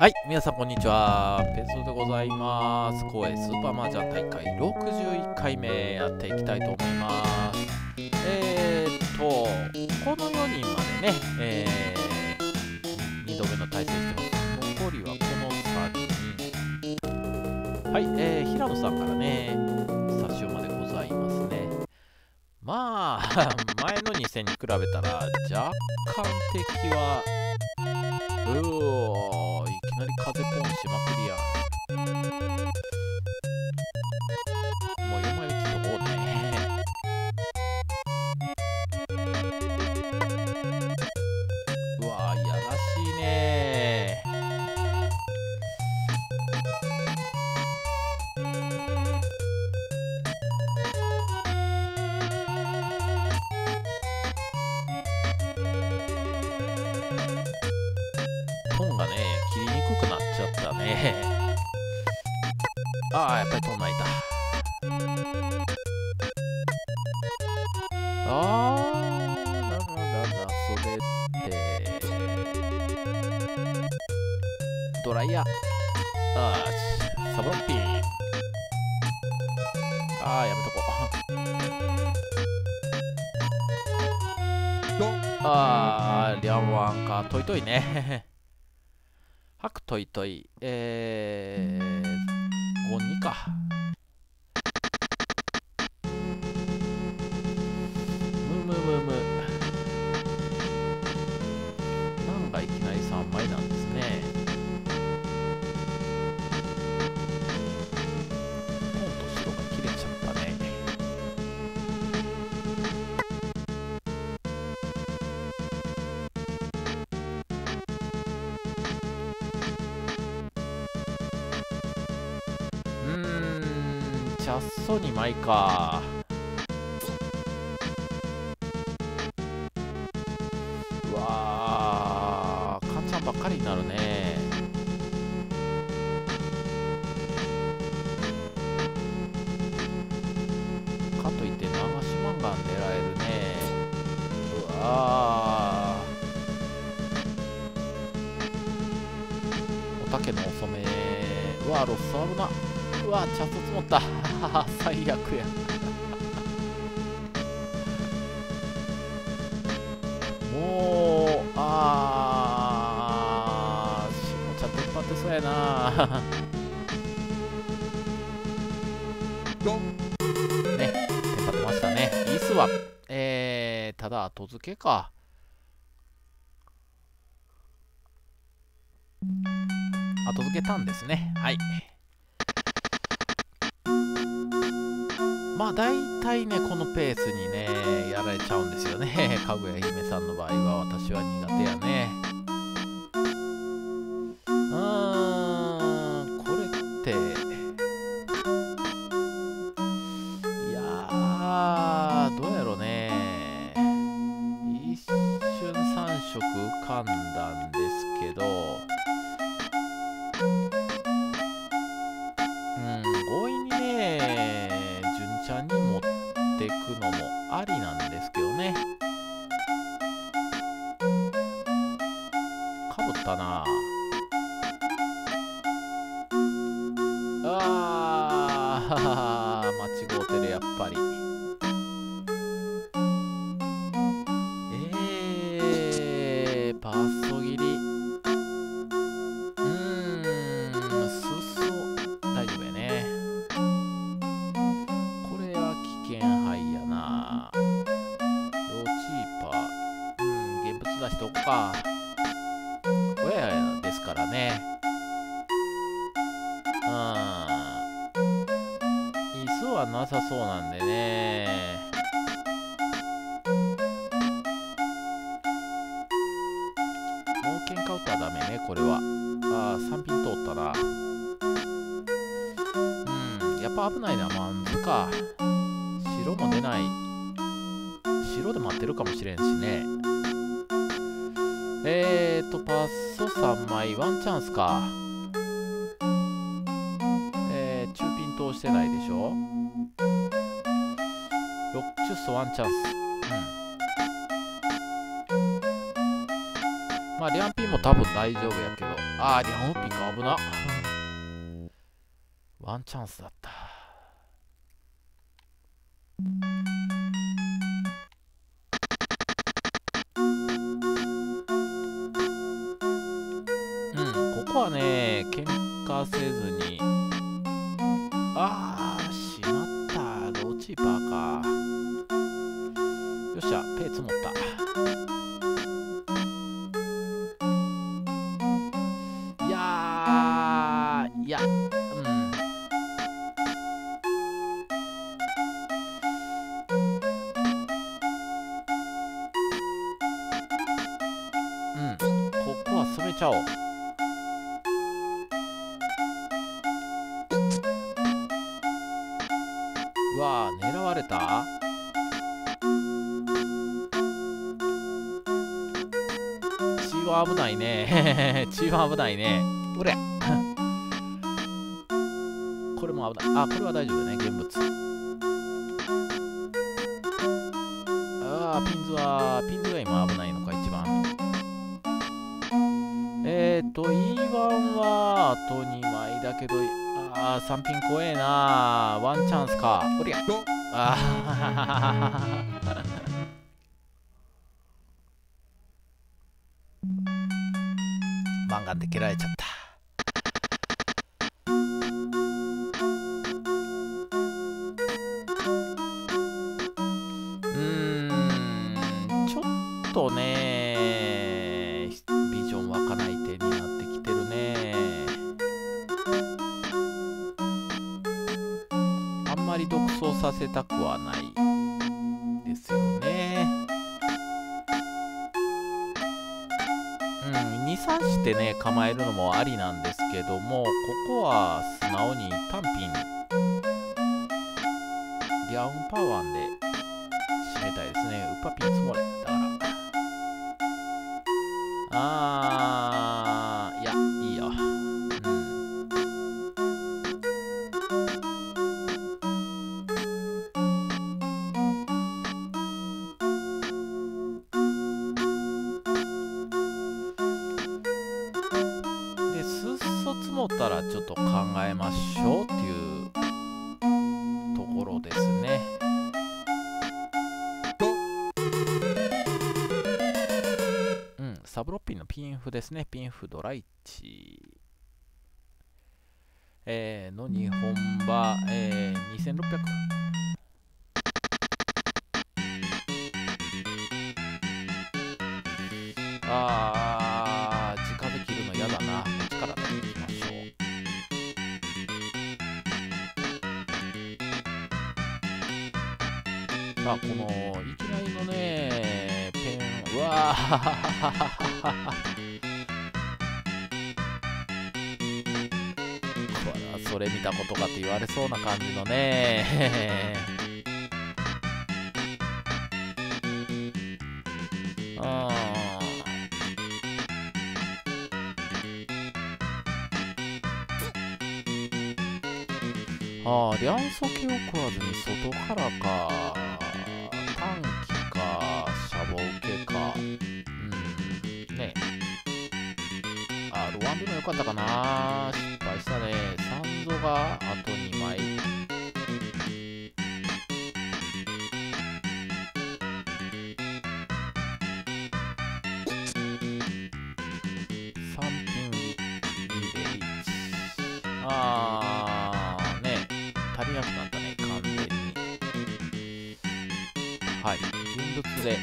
はい、皆さんこんにちは。ペソでございます。公営スーパーマージャン大会61回目やっていきたいと思います。えー、っと、この4人までね、えー、2度目の対戦してます。残りはこの3人。はい、えー、平野さんからね、スタジオまでございますね。まあ、前の2戦に比べたら若干敵は、うおー、なり風ポンしまくりや。もう山行きとこうね。うわー、やらしいねトンがね、切りね。ああ、やっぱりトン泣いた。あー、なななな、それって。ドライヤー。あーし、サボンピン。あー、やめとこう。あー、リャンワンか。トイトイね。トイトイ。えー、52か。ん、チャッソ2枚か。後付けか後付けたんですね。はい。まあ大体ね、このペースにね、やられちゃうんですよね。かぐや姫さんの場合は私は苦手やね。さそうなんでね。冒険カウターダメね、これは。ああ、3品通ったな。うん、やっぱ危ないな、マンズか。白も出ない。白で待ってるかもしれんしね。えーと、パッソ3枚、ワンチャンスか。ンチャンス。うん。まあ、リャンピンも多分大丈夫やけど。あーリャンピーか危なワンチャンスだったね血は危ないね。うれ。これも危ない。あこれは大丈夫だね現物。あーピンズはピンズが今危ないのか一番。えーと E1 はあと2枚だけどあー3ピン怖えなワンチャンスか。おりゃ。あーまえるのもありなんですけどもここは素直に単品。ギャウンパワーで締めたいですね。ウッパピン積もれだから。あー。フですね。ピンフドライチ。えー、の日本馬、えー、2600。さあ、この、いきなりのね、ペン、うわー。それ見たことかって言われそうな感じのね。あああ、両素系を食わずに外からか、かったかな。失敗したね。サンドがあと2枚。3品リレイあーね。足りなくなったね完全に。はい。現物で。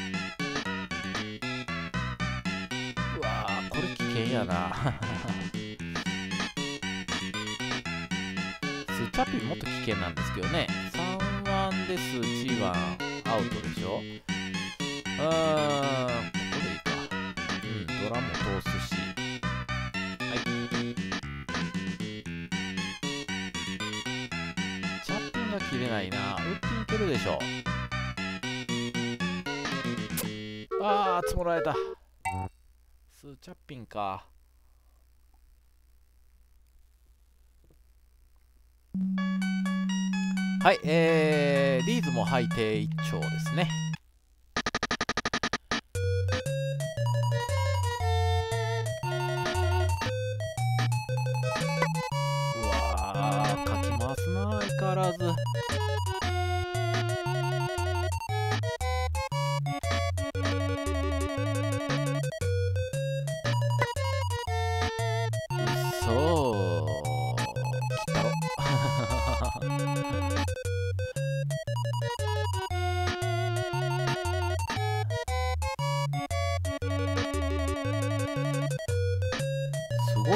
うわーこれ危険やな。チャピンもっと危険なんですけどね3-1でスチ1アウトでしょうーんここでいいかうんドラも通すしはいチャッピンが切れないな。ウッピンいけるでしょ。あー、積もられた。スーチャッピンか。はい、えー、リーズも配定一丁ですね。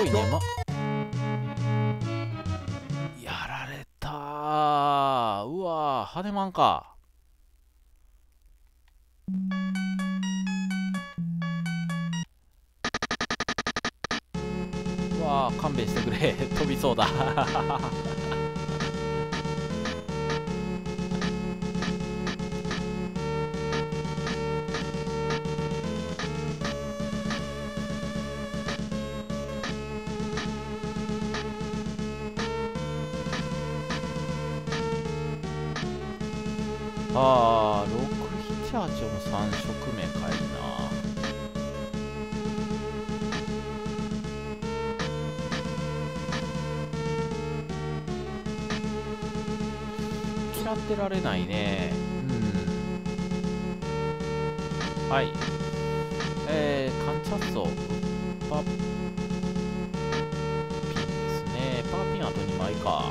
ごいね。まやられたうわー羽根マンか。うわー勘弁してくれ。飛びそうだ。嫌ってられないね。うん。はい。えー、カンチャッソパピンですね。パーピンあと2枚か。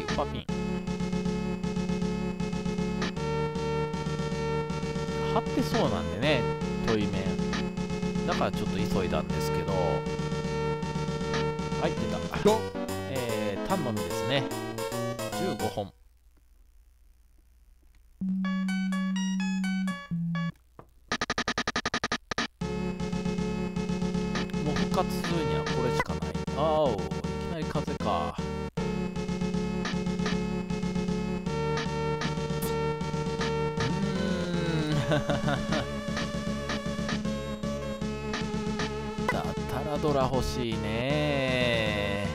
いパピン。張ってそうなんでね問い面。だからちょっと急いだんですけど。はい出た。えー、単のみですね。15本。もう復活するにはこれしかない。あおいきなり風か だったらドラ欲しいね。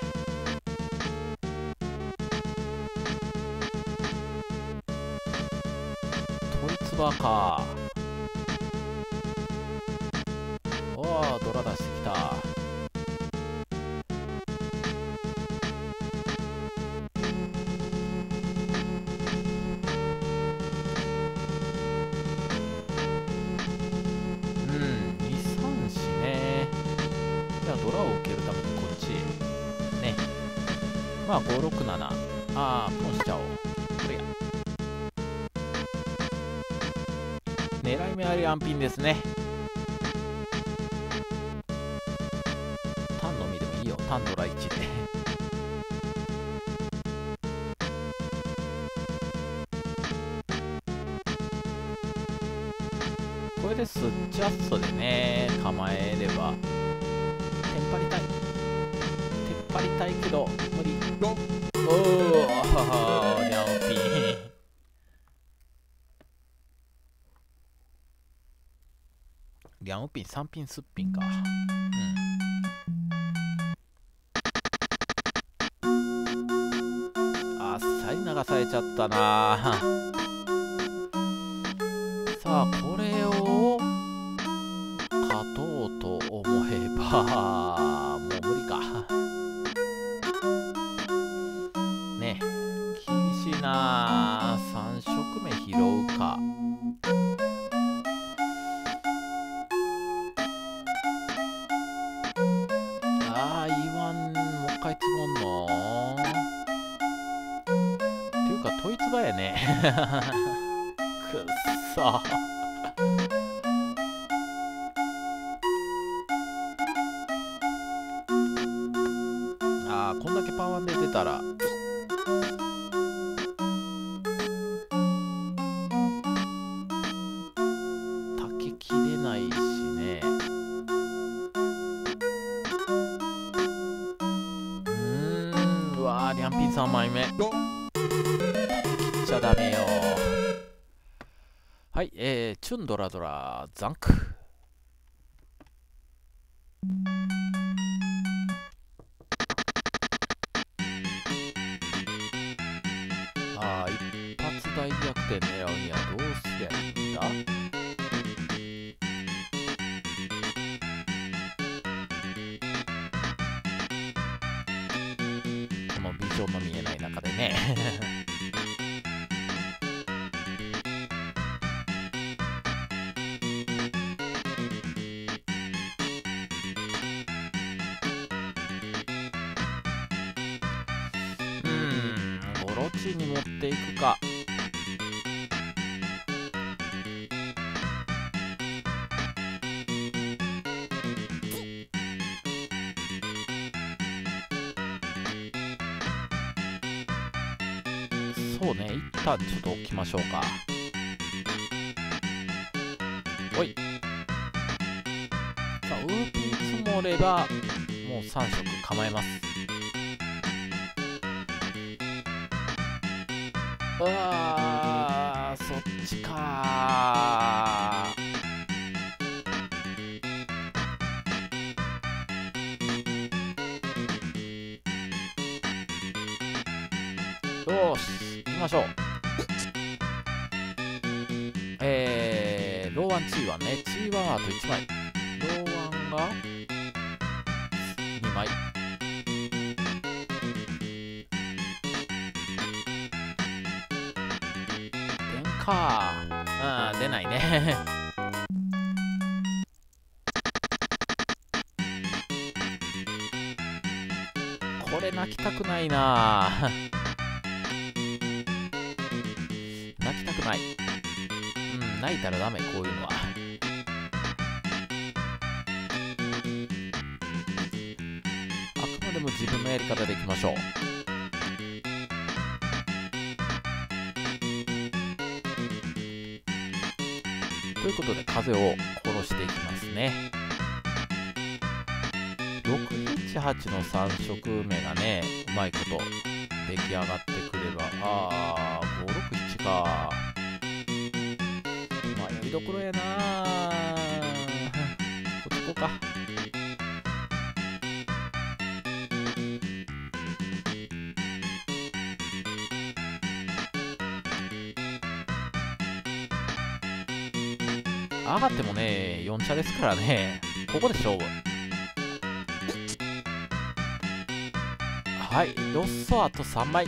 トイツバーか。狙い目あり安品ですね。3ピンすっぴんか。うん。あっさり流されちゃったな。さあこれを勝とうと思えばもう無理か。ね厳しいな。3色目拾うか。やねドラドラザンク。ああ一発大逆転狙うにはどうすりゃいいん。だこのビジョンの見えない中でねましょうか。おい。さあウーピー積もればもう3色構えます。うわーそっちかー。よし行きましょう。ワンチーワンねチーワンあと1枚。ローワンが2枚。出んかうん出ないね。これ泣きたくないなたらダメこういうのは。あくまでも自分のやり方でいきましょう。ということで風を殺していきますね。618の3色目がねうまいこと出来上がってくればああ561か。どころやなこっち行こうか。上がってもね4茶ですからね。ここで勝負。はいロッソあと3枚。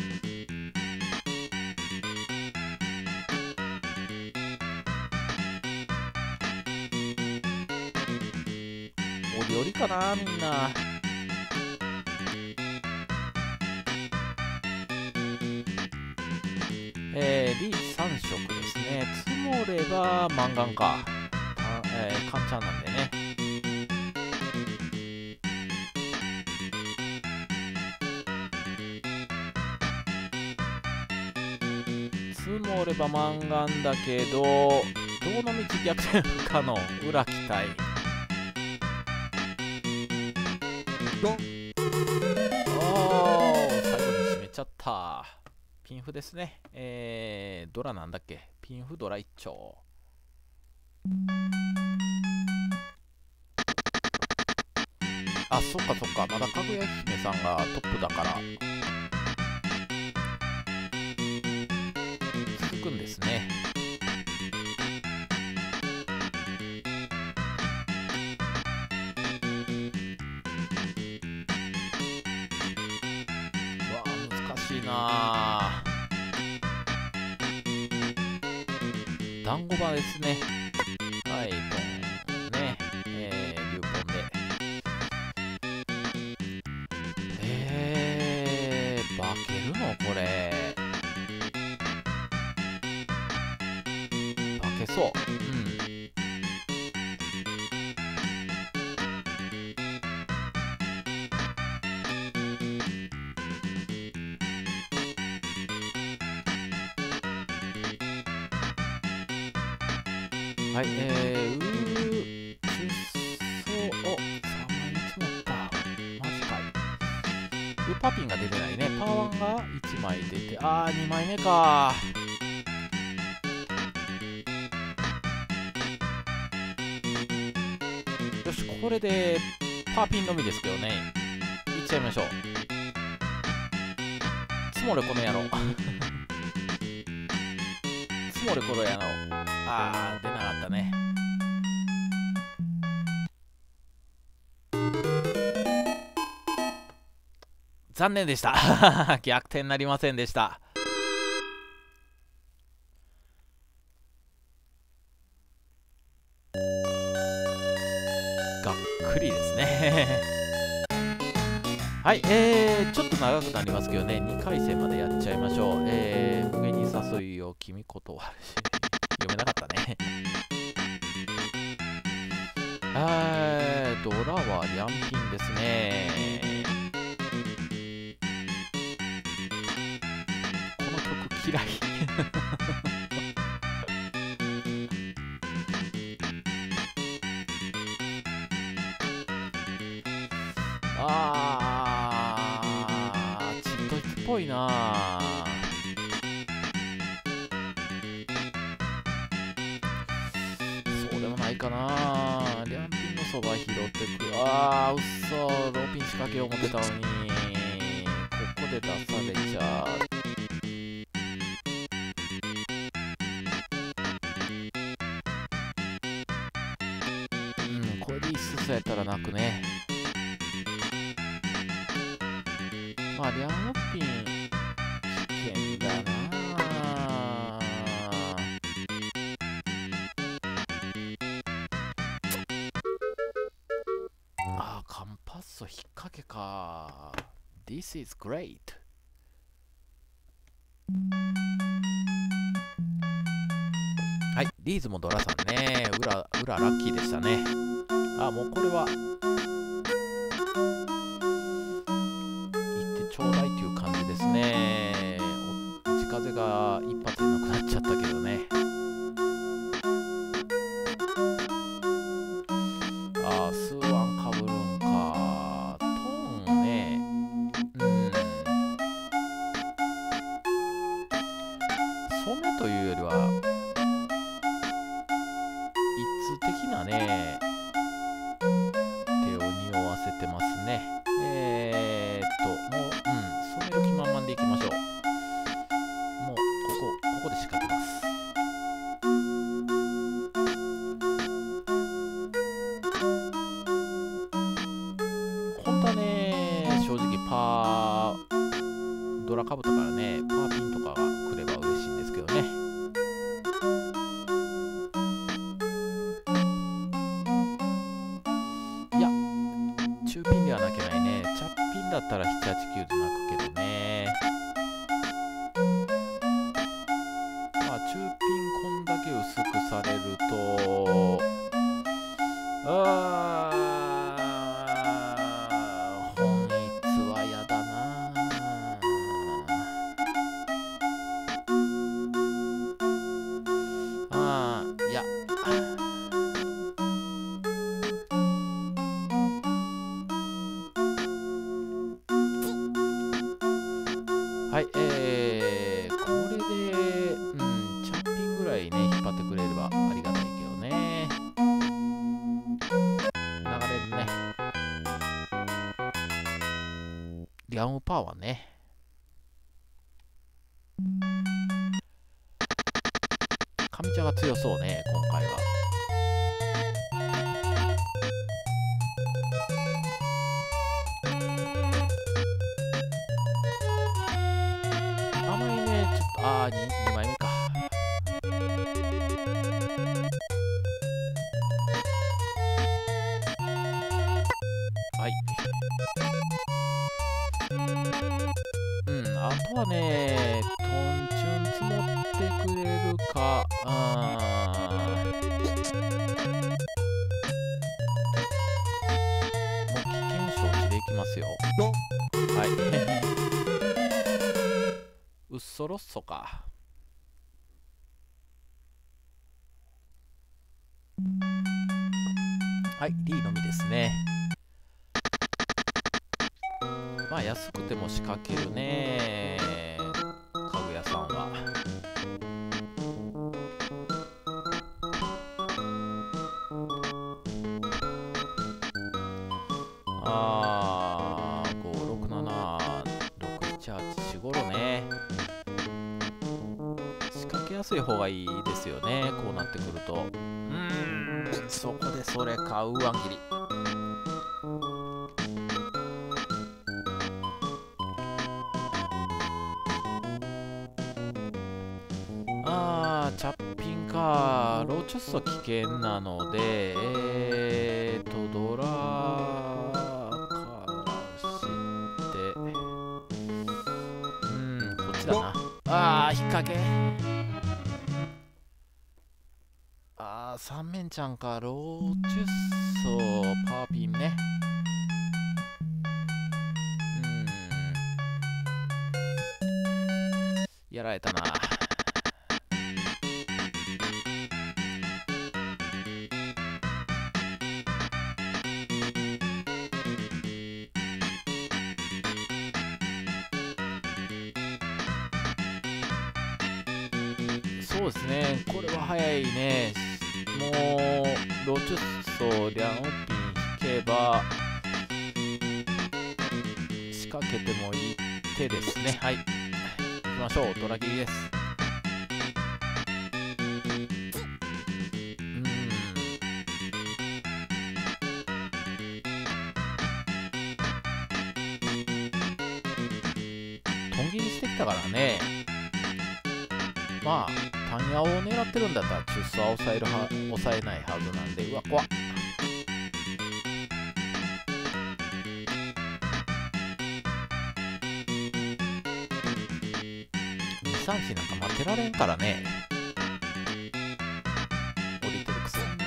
ガンかたえー、カンチャンなんでね。積もればマンガンだけどどのみち逆転不可能裏期待。おー最後に締めちゃった。ピンフですね。えー、ドラなんだっけ？ピンフドラ一丁あそっかそっか。まだかぐや姫さんがトップだから。そう。うん。はい、えー、う、これで、パーピンのみですけどね。いっちゃいましょう。つもれこの野郎。つもれこの野郎。あー出なかったね。残念でした。逆転なりませんでした。長くなりますけどね、2回戦までやっちゃいましょう。えー、上に誘いを君ことは 読めなかったねえー、ドラはヤンピンですね。あうっそローピン仕掛けを持ってたのに。ここで出されちゃううんこれで一寸そやったら泣くね。This is great. はい、リーズもドラさんね。裏、裏ラッキーでしたね。あ、もうこれは、はね。あとはね、トンチュン積もってくれるか、あもう危険承知でいきますよ。はい。うっそろっそか。はい、D のみですね。まあ安くても仕掛けるね。家具屋さんは。ああ、56767845ね。仕掛けやすい方がいいですよねこうなってくると。うんそこでそれ買うわん切り。チャッピンかローチョッソ危険なのでえーとドラからして。うんこっちだな。あー引っ掛け。あー三面ちゃんか。ローチュッソパーピンねきましょう、ドラ切りです。うん。切りしてきたからね。まあ、タンヤを狙ってるんだったら、チュッソは抑えるは抑えないはずなんで、うわ、怖っ。子なんか待ってられんからね。降りてるくせにな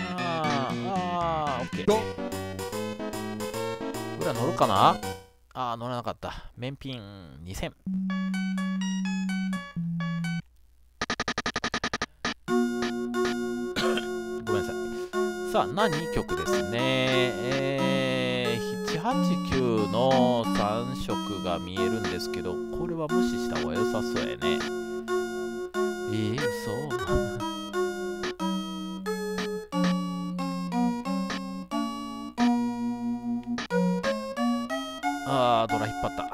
あー、オッケー。裏乗るかな？あー、乗らなかった。面ピン2000。ごめんなさい。さあ、何2曲ですね？えー、7、8、9の3色が見えるんですけど、これは無視した方が良さそうやね。えー、嘘あー、ドラ引っ張った。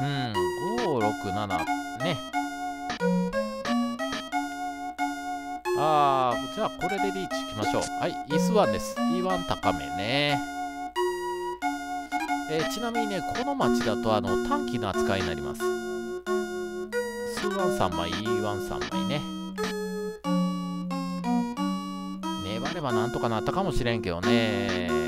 うん、5、6、7ね。あー、じゃあこれでリーチいきましょう。はい、イースワンです。E1 高めね。ちなみにね、この町だとあの短期の扱いになります。スーワン3枚、E1 3枚ね。粘ればなんとかなったかもしれんけどね。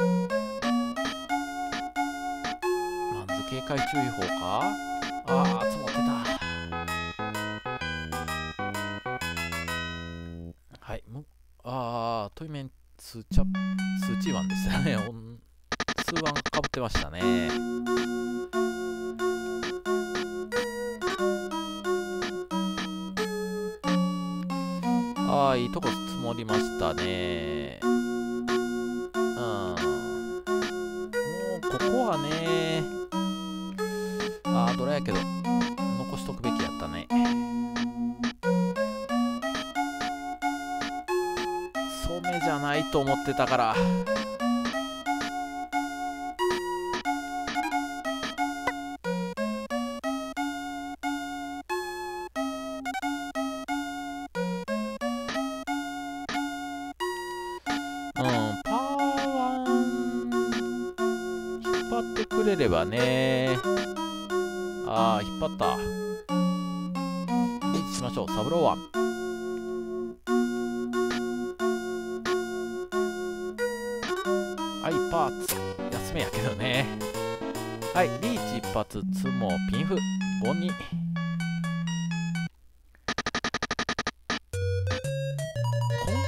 マンズ警戒注意報か？ああ、積もってた。はい、むあー、トイメンツーチャスーチーワンでしたね。おんスーワンかぶってましたね。思ってたから。うん、パワー引っ張ってくれればね。ああ、引っ張った。リーチしましょう、サブロワン。はい、パーツ。休めやけどね。はい、リーチ一発、ツモ、ピンフ、5に。今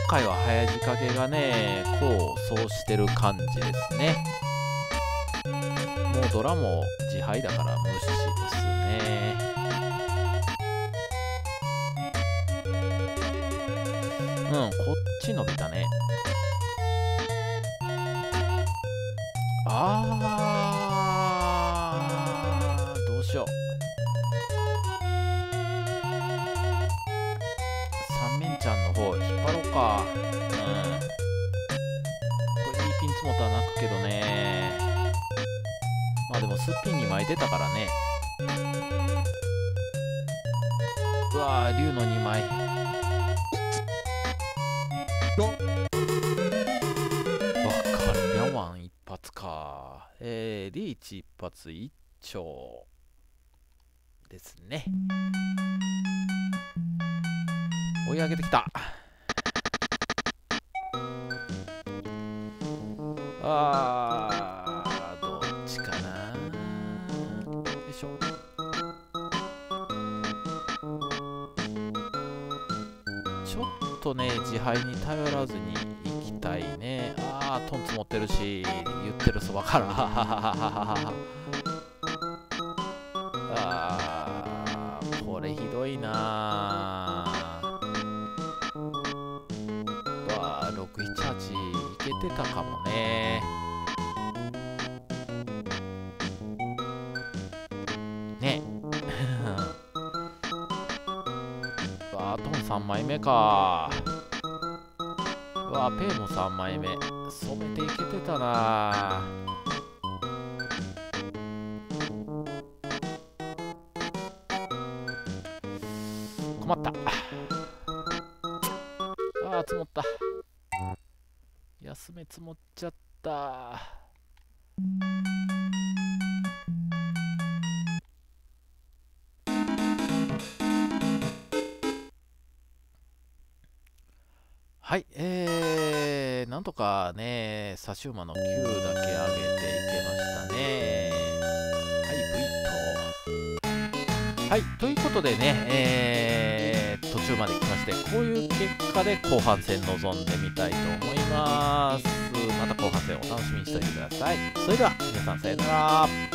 回は早仕掛けがね、こう、そうしてる感じですね。もうドラも自敗だから無視ですね。うん、こっち伸びたね。あーどうしよう。三面ちゃんの方引っ張ろうか。うん。これいいピンツモーター泣くけどね。まあでもすっぴん2枚出たからね。うわー竜の2枚。えー、リーチ一発一丁。ですね。追い上げてきた。あーどっちかな。よいしょ。ちょっとね自敗に頼らずにあトンツ持ってるし言ってるそばから。あーこれひどいなわあ678いけてたかもね。ね。わあトン3枚目かわあペイも3枚目染めていけてたな。困った。ああ積もった。休め積もった。ねサシウマの9だけ上げていけましたねはい V とはいということでねえー、途中まで来ましてこういう結果で後半戦臨んでみたいと思いますまた後半戦お楽しみにしておいてくださいそれでは皆さんさよなら